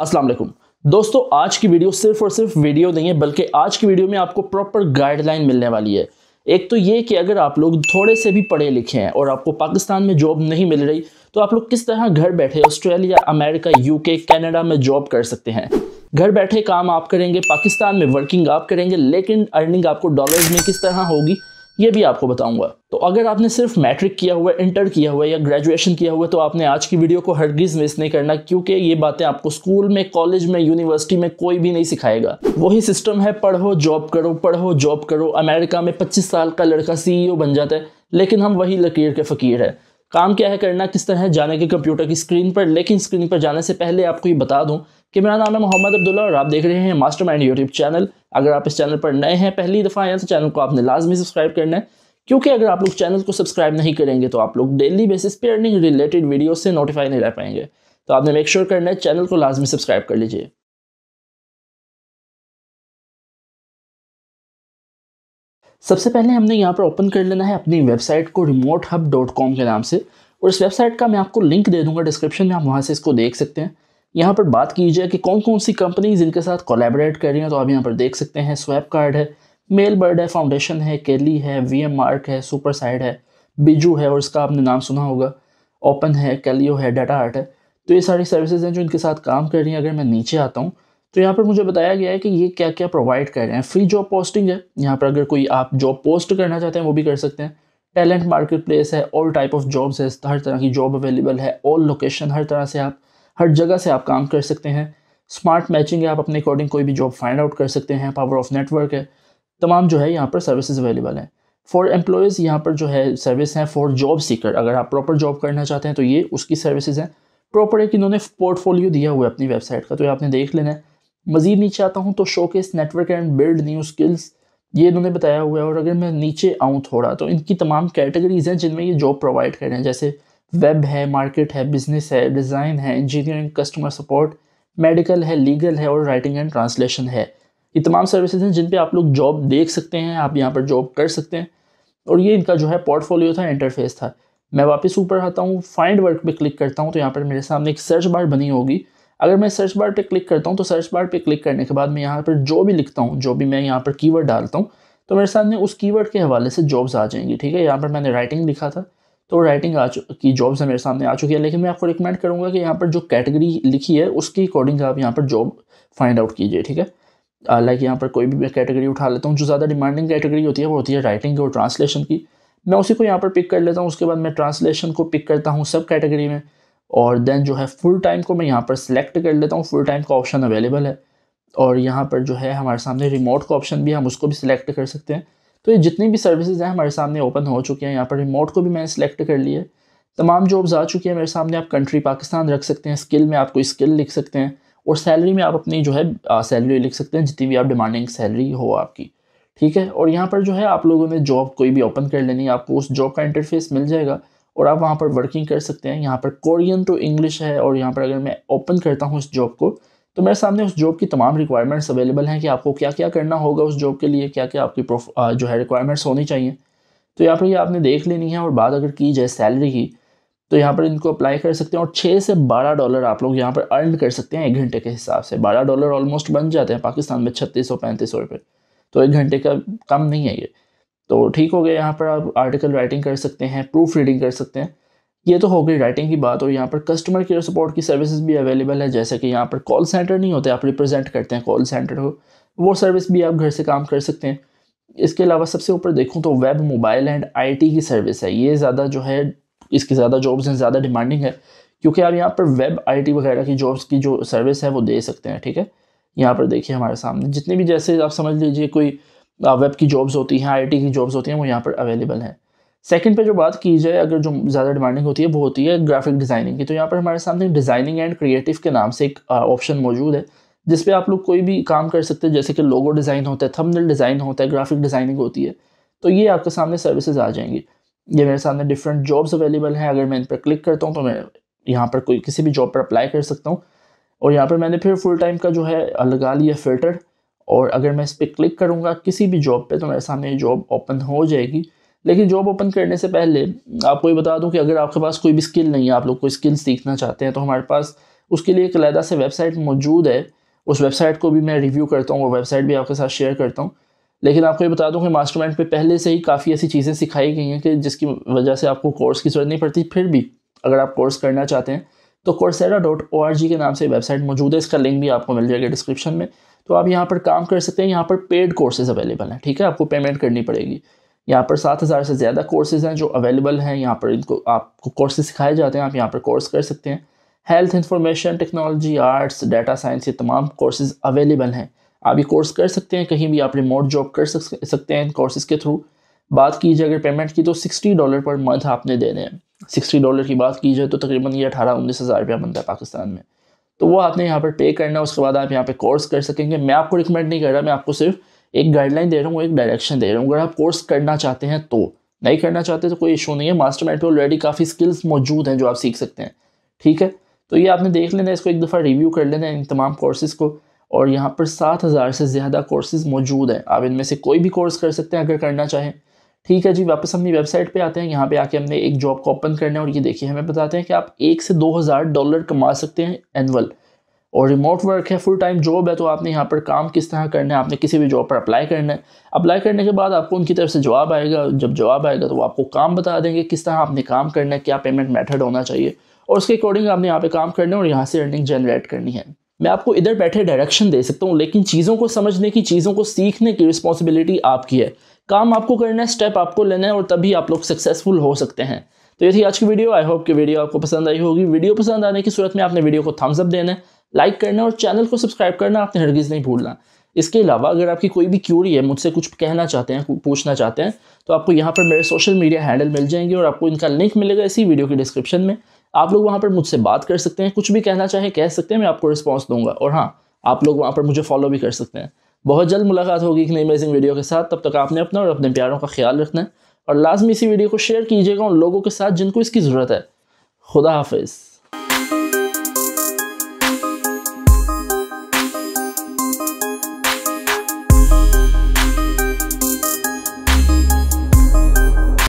वालेकुम। दोस्तों, आज की वीडियो सिर्फ़ और सिर्फ़ वीडियो नहीं है, बल्कि आज की वीडियो में आपको प्रॉपर गाइडलाइन मिलने वाली है। एक तो ये कि अगर आप लोग थोड़े से भी पढ़े लिखे हैं और आपको पाकिस्तान में जॉब नहीं मिल रही तो आप लोग किस तरह घर बैठे ऑस्ट्रेलिया, अमेरिका यूके कनाडा में जॉब कर सकते हैं? घर बैठे काम आप करेंगे, पाकिस्तान में वर्किंग आप करेंगे, लेकिन अर्निंग आपको डॉलर्स में किस तरह होगी? ये भी आपको बताऊँगा। तो अगर आपने सिर्फ़ मैट्रिक किया हुआ इंटर किया हुआ या ग्रेजुएशन किया हुआ तो आपने आज की वीडियो को हरगिज मिस नहीं करना, क्योंकि ये बातें आपको स्कूल में कॉलेज में यूनिवर्सिटी में कोई भी नहीं सिखाएगा। वही सिस्टम है, पढ़ो जॉब करो, पढ़ो जॉब करो। अमेरिका में पच्चीस साल का लड़का सीईओ बन जाता है, लेकिन हम वही लकीर के फ़कीर है। काम क्या है करना, किस तरह जाने के कंप्यूटर की स्क्रीन पर, लेकिन स्क्रीन पर जाने से पहले आपको ये बता दूँ कि मेरा नाम है मोहम्मद अब्दुल्ला और आप देख रहे हैं मास्टर माइंड यूट्यूब चैनल अगर आप इस चैनल पर नए हैं, पहली दफ़ा आए तो चैनल को आपने लाजमी सब्सक्राइब करना है। क्योंकि अगर आप लोग चैनल को सब्सक्राइब नहीं करेंगे तो आप लोग डेली बेसिस पे अर्निंग रिलेटेड वीडियो से नोटिफाई नहीं रह पाएँगे। तो आपने मेक श्योर करना है चैनल को लाजमी सब्सक्राइब कर लीजिए। सबसे पहले हमने यहाँ पर ओपन कर लेना है अपनी वेबसाइट को रिमोट हब डॉट कॉम के नाम से। और इस वेबसाइट का मैं आपको लिंक दे दूँगा डिस्क्रिप्शन में, आप वहाँ से इसको देख सकते हैं। यहाँ पर बात कीजिए कि कौन कौन सी कंपनीज़ इनके साथ कोलेबरेट कर रही हैं तो आप यहाँ पर देख सकते हैं स्वैप कार्ड है मेल बर्ड है फाउंडेशन है केली है वी एम मार्क है सुपर साइड है बिजू है, और इसका आपने नाम सुना होगा। ओपन है कैलियो है डाटा आर्ट है। तो ये सारी सर्विसेज़ हैं जो इनके साथ काम कर रही हैं। अगर मैं नीचे आता हूँ तो यहाँ पर मुझे बताया गया है कि ये क्या क्या प्रोवाइड कर रहे हैं। फ्री जॉब पोस्टिंग है। यहाँ पर अगर कोई आप जॉब पोस्ट करना चाहते हैं, वो भी कर सकते हैं। टैलेंट मार्केट प्लेस है ऑल टाइप ऑफ़ जॉब्स है, हर तरह की जॉब अवेलेबल है ऑल लोकेशन हर तरह से आप, हर जगह से आप काम कर सकते हैं। स्मार्ट मैचिंग है, आप अपने अकॉर्डिंग कोई भी जॉब फाइंड आउट कर सकते हैं पावर ऑफ़ नेटवर्क है। तमाम जो है यहाँ पर सर्विसेज़ अवेलेबल हैं। फॉर एम्प्लॉयज़ यहाँ पर जो है सर्विस हैं फॉर जॉब सीकर अगर आप प्रॉपर जॉब करना चाहते हैं तो ये उसकी सर्विसेज़ हैं। प्रॉपर एक इन्होंने पोर्टफोलियो दिया हुआ है अपनी वेबसाइट का तो ये आपने देख लेना है। मज़ीद नीचे आता हूँ तो showcase network and build new skills ये इन्होंने बताया हुआ है। और अगर मैं नीचे आऊँ थोड़ा तो इनकी तमाम कैटेगरीज हैं जिनमें ये जॉब प्रोवाइड कर रहे हैं। जैसे वेब है मार्केट है बिज़नेस है डिज़ाइन है इंजीनियरिंग कस्टमर सपोर्ट मेडिकल है लीगल है और राइटिंग एंड ट्रांसलेशन है। ये तमाम सर्विसेज़ हैं जिन पे आप लोग जॉब देख सकते हैं, आप यहाँ पर जॉब कर सकते हैं। और ये इनका जो है पोर्टफोलियो था इंटरफेस था। मैं वापस ऊपर आता हूँ फाइंड वर्क पे क्लिक करता हूँ तो यहाँ पर मेरे सामने एक सर्च बार बनी होगी। अगर मैं सर्च बार पे क्लिक करता हूँ तो सर्च बार पे क्लिक करने के बाद मैं यहाँ पर जो भी लिखता हूँ, जो भी मैं यहाँ पर कीवर्ड डालता हूँ तो मेरे सामने उस कीवर्ड के हवाले से जॉब्स आ जाएँगी, ठीक है? यहाँ पर मैंने राइटिंग लिखा था तो राइटिंग आ की जॉब्स है मेरे सामने आ चुकी है, लेकिन मैं आपको रिकमेंड करूँगा कि यहाँ पर जो कैटेगरी लिखी है, उसके अकॉर्डिंग आप यहाँ पर जॉब फाइंड आउट कीजिए, ठीक है? लाइक यहाँ पर कोई भी मैं कैटेगरी उठा लेता हूँ, जो ज़्यादा डिमांडिंग कैटेगरी होती है, वो होती है राइटिंग और ट्रांसलेशन की। मैं उसी को यहाँ पर पिक कर लेता हूँ, उसके बाद मैं ट्रांसलेशन को पिक करता हूँ सब कैटेगरी में और देन जो है फुल टाइम को मैं यहाँ पर सिलेक्ट कर लेता हूँ फुल टाइम का ऑप्शन अवेलेबल है। और यहाँ पर जो है हमारे सामने रिमोट का ऑप्शन भी हम उसको भी सिलेक्ट कर सकते हैं। तो ये जितनी भी सर्विसेज़ हैं हमारे सामने ओपन हो चुके हैं, यहाँ पर रिमोट को भी मैंने सेलेक्ट कर लिया है। तमाम जॉब्स आ चुकी हैं मेरे सामने, आप कंट्री पाकिस्तान रख सकते हैं स्किल में आप कोई स्किल लिख सकते हैं और सैलरी में आप अपनी जो है सैलरी लिख सकते हैं, जितनी भी आप डिमांडिंग सैलरी हो आपकी। ठीक है? और यहाँ पर जो है आप लोगों ने जॉब कोई भी ओपन कर लेनी है, आपको उस जॉब का इंटरफेस मिल जाएगा। और आप वहाँ पर वर्किंग कर सकते हैं। यहाँ पर कोरियन टू इंग्लिश है और यहाँ पर अगर मैं ओपन करता हूँ इस जॉब को तो मेरे सामने उस जॉब की तमाम रिक्वायरमेंट्स अवेलेबल हैं कि आपको क्या क्या करना होगा उस जॉब के लिए क्या क्या आपकी जो है रिक्वायरमेंट्स होनी चाहिए। तो यहाँ पर ये आपने देख लेनी है और बात अगर की जाए सैलरी की तो यहाँ पर इनको अप्लाई कर सकते हैं और छः से बारह डॉलर आप लोग यहाँ पर अर्न कर सकते हैं एक घंटे के हिसाब से। बारह डॉलर ऑलमोस्ट बन जाते हैं पाकिस्तान में छत्तीस सौ पैंतीस सौ रुपये तो एक घंटे का कम नहीं है ये। तो ठीक हो गया, यहाँ पर आप आर्टिकल राइटिंग कर सकते हैं प्रूफ रीडिंग कर सकते हैं। ये तो हो गई राइटिंग की बात और यहाँ पर कस्टमर केयर सपोर्ट की सर्विसेज़ भी अवेलेबल है, जैसे कि यहाँ पर कॉल सेंटर नहीं होते, आप रिप्रेजेंट करते हैं कॉल सेंटर हो वो सर्विस भी आप घर से काम कर सकते हैं। इसके अलावा सबसे ऊपर देखूँ तो वेब मोबाइल एंड आईटी की सर्विस है। ये ज़्यादा जो है, इसकी ज़्यादा जॉब्स हैं, ज़्यादा डिमांडिंग है, क्योंकि आप यहाँ पर वेब आईटी वगैरह की जॉब्स की जो सर्विस है, वो दे सकते हैं, ठीक है? यहाँ पर देखिए हमारे सामने, जितने भी जैसे आप समझ लीजिए कोई वेब की जॉब्स होती हैं आईटी की जॉब्स होती हैं, वो यहाँ पर अवेलेबल हैं। सेकंड पे जो बात की जाए, अगर जो ज़्यादा डिमांडिंग होती है, वो होती है ग्राफिक डिज़ाइनिंग की। तो यहाँ पर हमारे सामने डिज़ाइनिंग एंड क्रिएटिव के नाम से एक ऑप्शन मौजूद है जिस पे आप लोग कोई भी काम कर सकते हैं, जैसे कि लोगो डिज़ाइन होता है थंबनेल डिज़ाइन होता है ग्राफिक डिज़ाइनिंग होती है तो ये आपके सामने सर्विसेज़ आ जाएँगी। ये मेरे सामने डिफरेंट जॉब्स अवेलेबल हैं, अगर मैं इन पर क्लिक करता हूँ तो मैं यहाँ पर कोई किसी भी जॉब पर अप्लाई कर सकता हूँ। और यहाँ पर मैंने फिर फुल टाइम का जो है लगा लिया फ़िल्टर और अगर मैं इस पर क्लिक करूँगा, किसी भी जॉब पे तो मेरे सामने जॉब ओपन हो जाएगी। लेकिन जॉब ओपन करने से पहले, आपको ये बता दूँ कि अगर आपके पास कोई भी स्किल नहीं है, आप लोग कोई स्किल सीखना चाहते हैं तो हमारे पास उसके लिए एक अलहदा से वेबसाइट मौजूद है। उस वेबसाइट को भी मैं रिव्यू करता हूँ, वो वेबसाइट भी आपके साथ शेयर करता हूँ। लेकिन आपको ये बता दूँ कि मास्टर पे पहले से ही काफ़ी ऐसी चीज़ें सिखाई गई हैं कि जिसकी वजह से आपको कोर्स की ज़रूरत नहीं पड़ती। फिर भी अगर आप कोर्स करना चाहते हैं तो Coursera dot O R G के नाम से वेबसाइट मौजूद है। इसका लिंक भी आपको मिल जाएगा डिस्क्रिप्शन में। तो आप यहाँ पर काम कर सकते हैं। यहाँ पर पेड कोर्सेज अवेलेबल हैं, ठीक है? आपको पेमेंट करनी पड़ेगी। यहाँ पर सात हज़ार से ज़्यादा कोर्सेज हैं जो अवेलेबल हैं। यहाँ पर इनको आपको कोर्सेज सिखाए जाते हैं। आप यहाँ पर कोर्स कर सकते हैं। Health information technology arts data science ये तमाम कोर्सेज अवेलेबल हैं। आप ये कोर्स कर सकते हैं। कहीं भी आप रिमोट जॉब कर सकते हैं इन कोर्सेज के थ्रू बात की जाए अगर पेमेंट की तो सिक्सटी डॉलर पर मंथ आपने देने हैं। सिक्सटी डॉलर की बात की जाए तो तकरीबन ये अठारह उन्नीस हज़ार रुपया बनता है पाकिस्तान में। तो वो आपने यहाँ पर पे करना है उसके बाद आप यहाँ पे कोर्स कर सकेंगे। मैं आपको रिकमेंड नहीं कर रहा, मैं आपको सिर्फ़ एक गाइडलाइन दे रहा हूँ, एक डायरेक्शन दे रहा हूँ। अगर आप कोर्स करना चाहते हैं तो नहीं करना चाहते तो कोई इशू नहीं है। मास्टर माइंड पर ऑलरेडी काफ़ी स्किल्स मौजूद हैं जो आप सीख सकते हैं। ठीक है? तो ये आपने देख लेना, इसको एक दफ़ा रिव्यू कर लेना इन तमाम कोर्सेज़ को। और यहाँ पर सात हज़ार से ज़्यादा कोर्सेज़ मौजूद हैं। आप इनमें से कोई भी कोर्स कर सकते हैं अगर करना चाहें। ठीक है जी, वापस अपनी वेबसाइट पे आते हैं, यहाँ पे आके हमने एक जॉब को ओपन करना है और ये देखिए, हमें बताते हैं कि आप एक से दो हज़ार डॉलर कमा सकते हैं एनुअल और रिमोट वर्क है फुल टाइम जॉब है तो आपने यहाँ पर काम किस तरह करना है, आपने किसी भी जॉब पर अप्लाई करना है। अप्लाई करने के बाद आपको उनकी तरफ़ से जवाब आएगा, जब जवाब आएगा तो वो आपको काम बता देंगे किस तरह आपने काम करना है, क्या पेमेंट मेथड होना चाहिए। और उसके अकॉर्डिंग आपने यहाँ पे काम करना है और यहाँ से अर्निंग जनरेट करनी है। मैं आपको इधर बैठे डायरेक्शन दे सकता हूँ, लेकिन चीज़ों को समझने की, चीज़ों को सीखने की रिस्पॉन्सिबिलिटी आपकी है। काम आपको करना है स्टेप आपको लेना है और तभी आप लोग सक्सेसफुल हो सकते हैं। तो ये थी आज की वीडियो आई होप कि वीडियो आपको पसंद आई होगी। वीडियो पसंद आने की सूरत में आपने वीडियो को थम्स अप देना है लाइक करना और चैनल को सब्सक्राइब करना आपने हरगिज़ नहीं भूलना। इसके अलावा अगर आपकी कोई भी क्यूरी है, मुझसे कुछ कहना चाहते हैं पूछना चाहते हैं तो आपको यहाँ पर मेरे सोशल मीडिया हैंडल मिल जाएँगे और आपको इनका लिंक मिलेगा इसी वीडियो के डिस्क्रिप्शन में। आप लोग वहाँ पर मुझसे बात कर सकते हैं, कुछ भी कहना चाहें कह सकते हैं, मैं आपको रिस्पॉन्स दूँगा। और हाँ आप लोग वहाँ पर मुझे फॉलो भी कर सकते हैं। बहुत जल्द मुलाकात होगी एक नई अमेजिंग वीडियो के साथ। तब तक आपने अपना और अपने प्यारों का ख्याल रखना है। और लाजमी इसी वीडियो को शेयर कीजिएगा उन लोगों के साथ जिनको इसकी ज़रूरत है। खुदा हाफिज़।